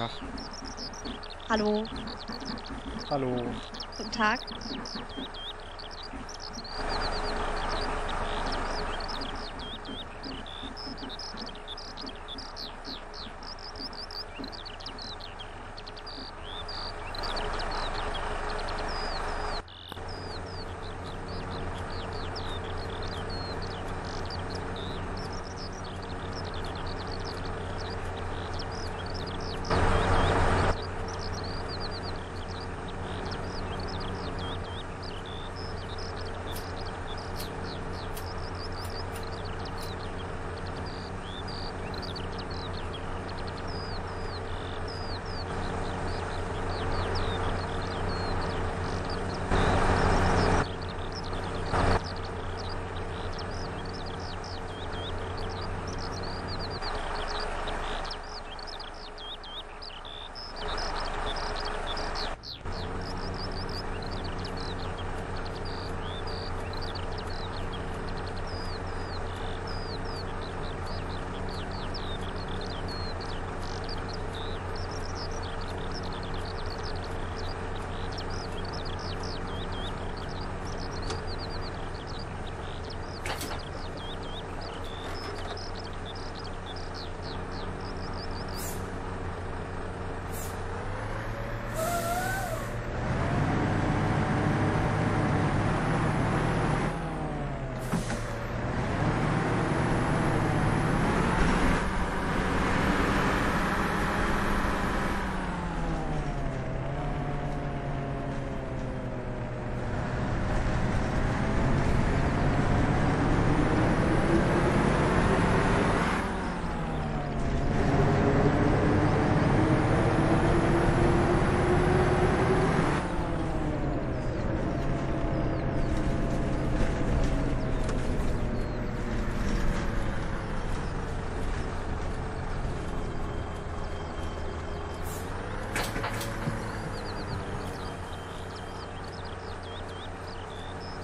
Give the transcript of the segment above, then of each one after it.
Tag. Hallo. Hallo. Guten Tag.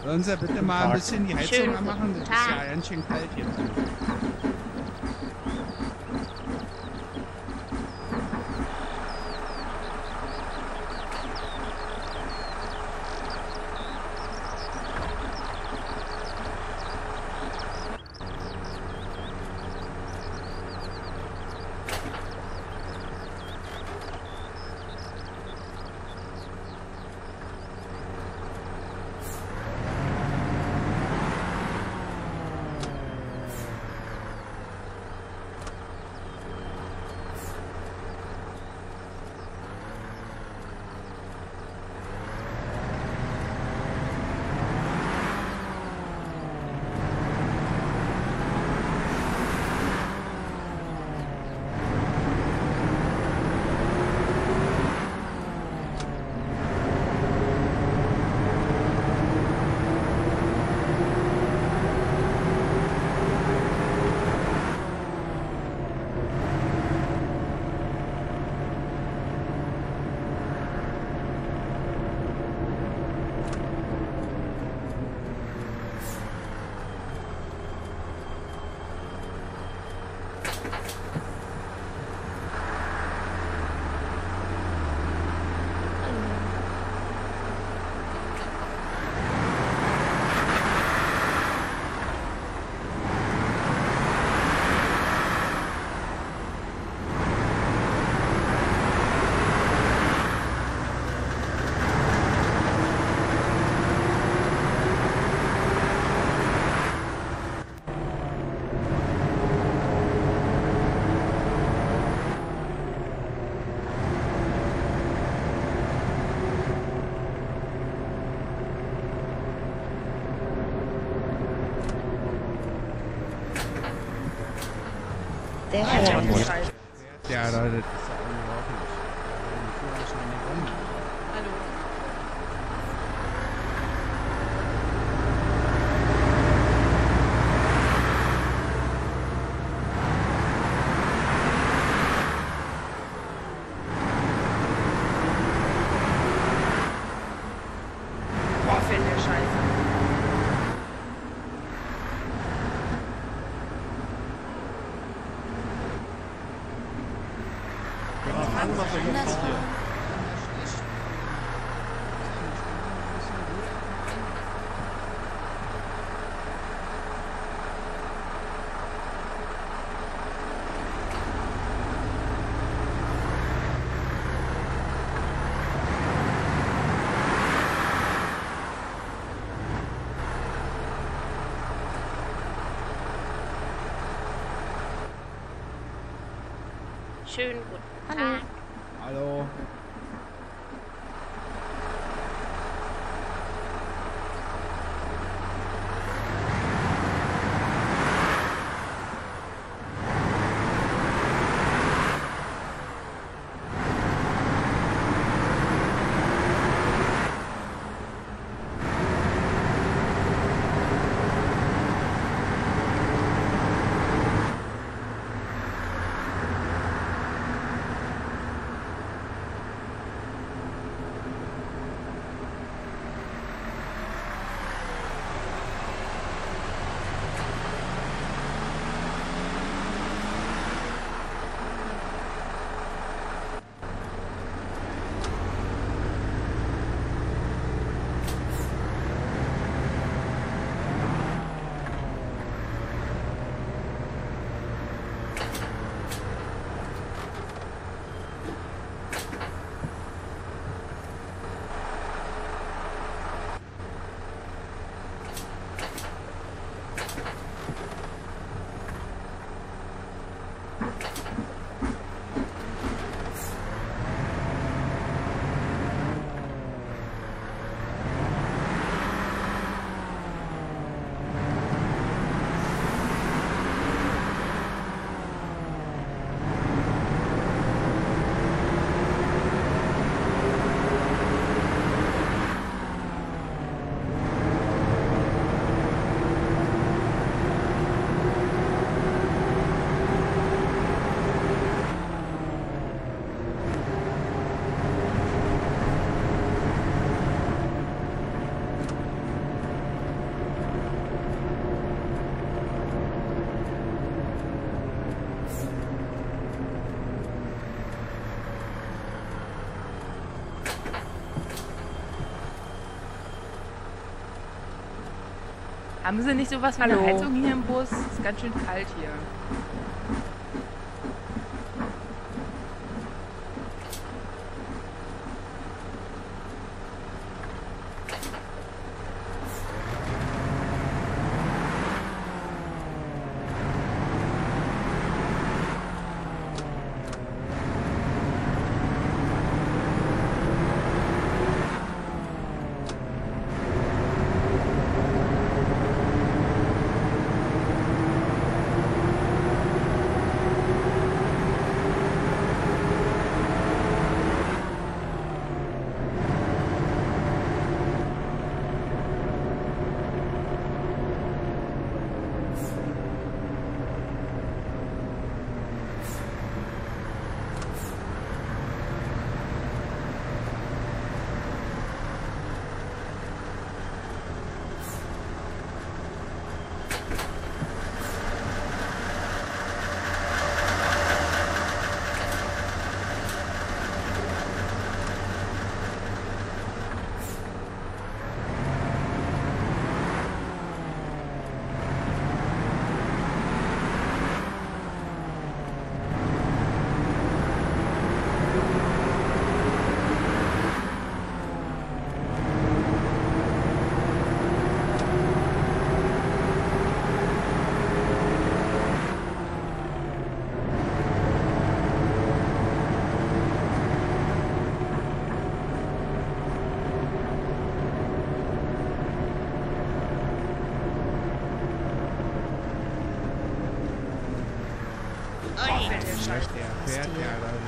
Wollen Sie bitte mal ein bisschen die Heizung anmachen? Das ist ja ganz schön kalt hier Yeah, I know. Det er da immer verletzt hier. Schönen guten Hallo. Tag. Haben Sie nicht sowas wie Hallo. eine Heizung hier im Bus? Ist ganz schön kalt hier. bad guy, though.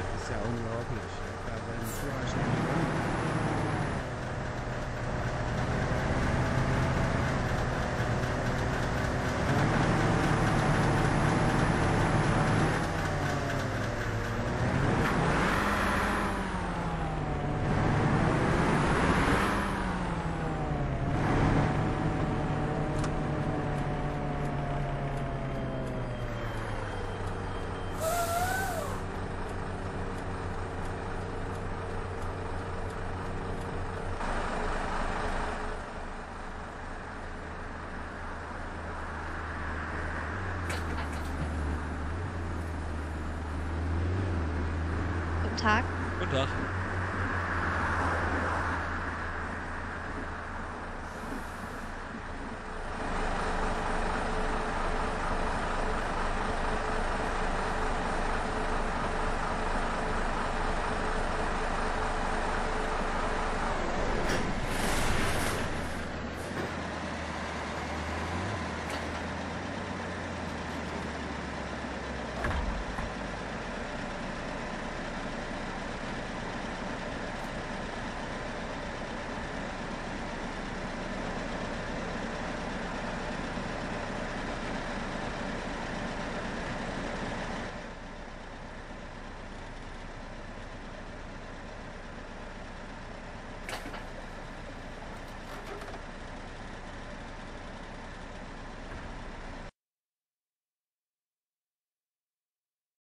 Tag. Guten Tag.